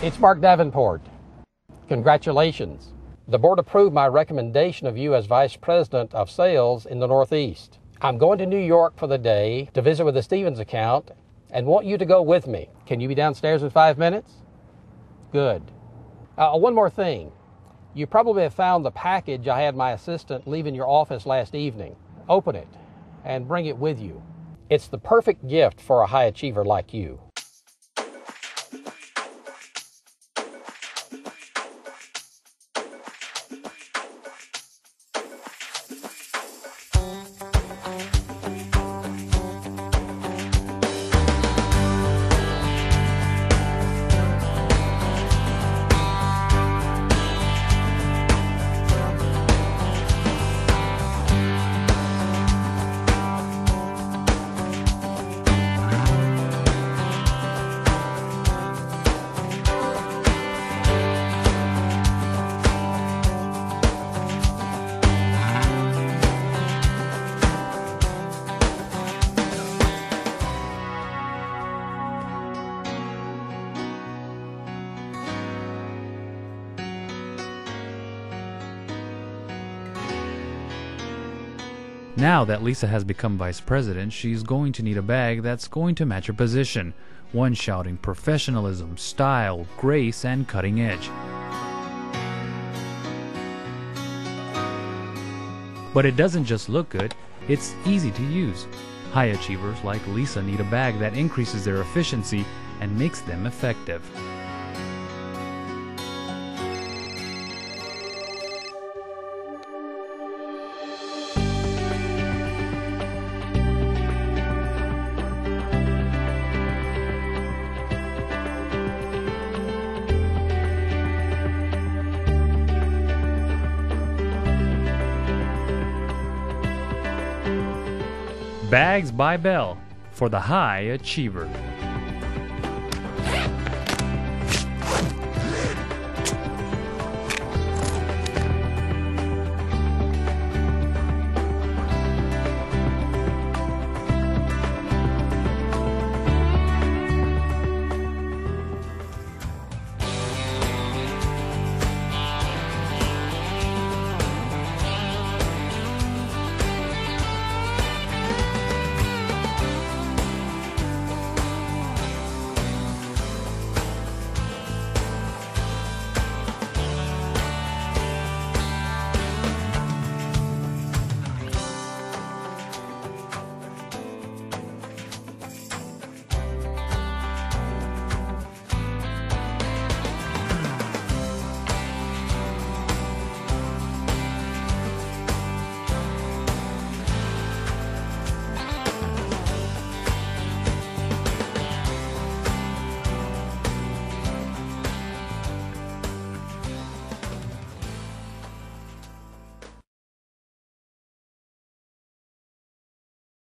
It's Mark Davenport. Congratulations. The board approved my recommendation of you as Vice President of Sales in the Northeast. I'm going to New York for the day to visit with the Stevens account and want you to go with me. Can you be downstairs in five minutes? Good. Uh, one more thing. You probably have found the package I had my assistant leave in your office last evening. Open it and bring it with you. It's the perfect gift for a high achiever like you. Now that Lisa has become vice president, she's going to need a bag that's going to match her position. One shouting professionalism, style, grace, and cutting edge. But it doesn't just look good, it's easy to use. High achievers like Lisa need a bag that increases their efficiency and makes them effective. Bags by Bell for the high achiever.